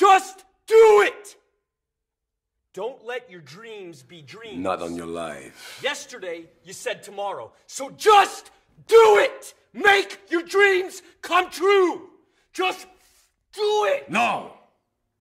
Just do it! Don't let your dreams be dreams. Not on your life. Yesterday, you said tomorrow. So just do it! Make your dreams come true! Just do it! No!